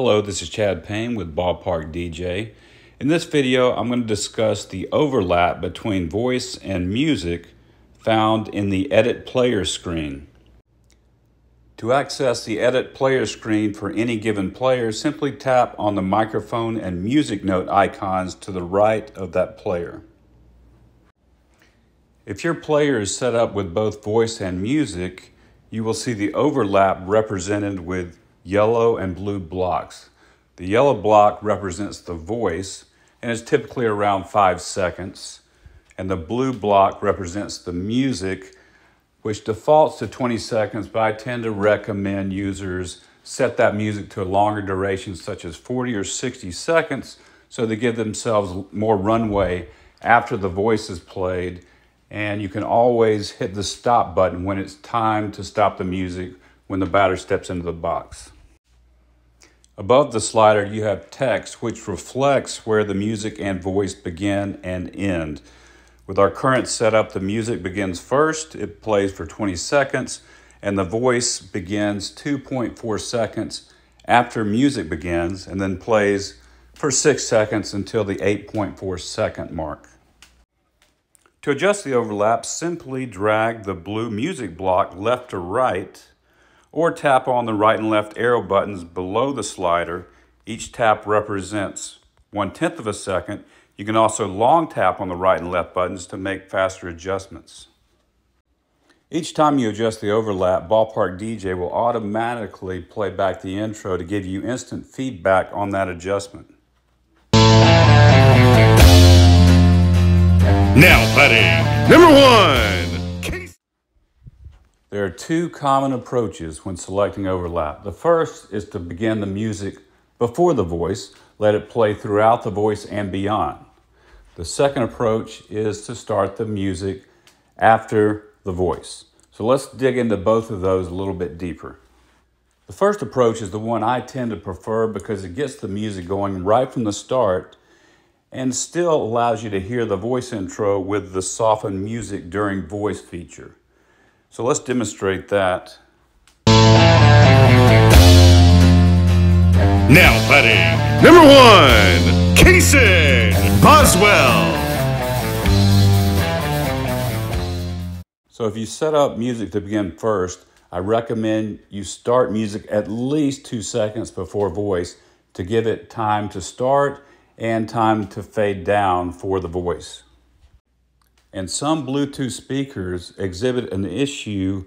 Hello, this is Chad Payne with Ballpark DJ. In this video, I'm going to discuss the overlap between voice and music found in the Edit Player screen. To access the Edit Player screen for any given player, simply tap on the microphone and music note icons to the right of that player. If your player is set up with both voice and music, you will see the overlap represented with yellow and blue blocks. The yellow block represents the voice and is typically around five seconds. And the blue block represents the music, which defaults to 20 seconds, but I tend to recommend users set that music to a longer duration, such as 40 or 60 seconds, so they give themselves more runway after the voice is played. And you can always hit the stop button when it's time to stop the music when the batter steps into the box. Above the slider, you have text, which reflects where the music and voice begin and end. With our current setup, the music begins first, it plays for 20 seconds, and the voice begins 2.4 seconds after music begins, and then plays for 6 seconds until the 8.4 second mark. To adjust the overlap, simply drag the blue music block left to right or tap on the right and left arrow buttons below the slider. Each tap represents one tenth of a second. You can also long tap on the right and left buttons to make faster adjustments. Each time you adjust the overlap, Ballpark DJ will automatically play back the intro to give you instant feedback on that adjustment. Now batting, number one. There are two common approaches when selecting overlap. The first is to begin the music before the voice, let it play throughout the voice and beyond. The second approach is to start the music after the voice. So let's dig into both of those a little bit deeper. The first approach is the one I tend to prefer because it gets the music going right from the start and still allows you to hear the voice intro with the softened music during voice feature. So let's demonstrate that. Now batting, number one, Kason Boswell. So if you set up music to begin first, I recommend you start music at least two seconds before voice to give it time to start and time to fade down for the voice. And some Bluetooth speakers exhibit an issue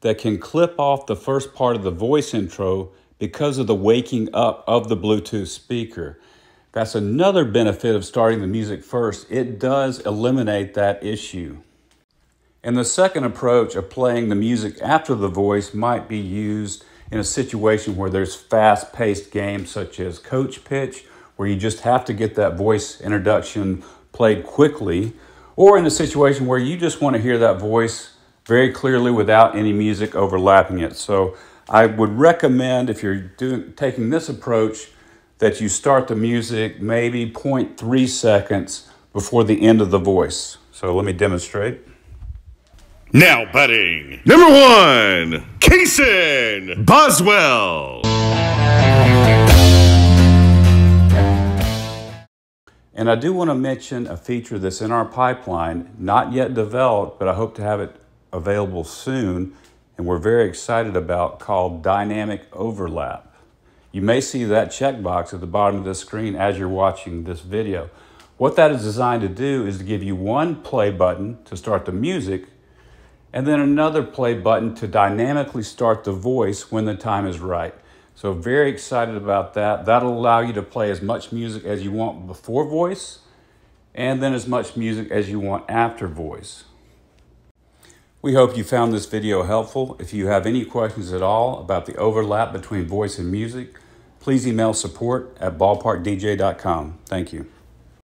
that can clip off the first part of the voice intro because of the waking up of the Bluetooth speaker. That's another benefit of starting the music first. It does eliminate that issue. And the second approach of playing the music after the voice might be used in a situation where there's fast paced games such as coach pitch, where you just have to get that voice introduction played quickly or in a situation where you just want to hear that voice very clearly without any music overlapping it. So I would recommend if you're doing taking this approach that you start the music maybe 0.3 seconds before the end of the voice. So let me demonstrate. Now batting, number one, Kason Boswell. And I do want to mention a feature that's in our pipeline, not yet developed, but I hope to have it available soon, and we're very excited about called Dynamic Overlap. You may see that checkbox at the bottom of the screen as you're watching this video. What that is designed to do is to give you one play button to start the music, and then another play button to dynamically start the voice when the time is right. So very excited about that. That'll allow you to play as much music as you want before voice and then as much music as you want after voice. We hope you found this video helpful. If you have any questions at all about the overlap between voice and music, please email support at ballparkdj.com. Thank you.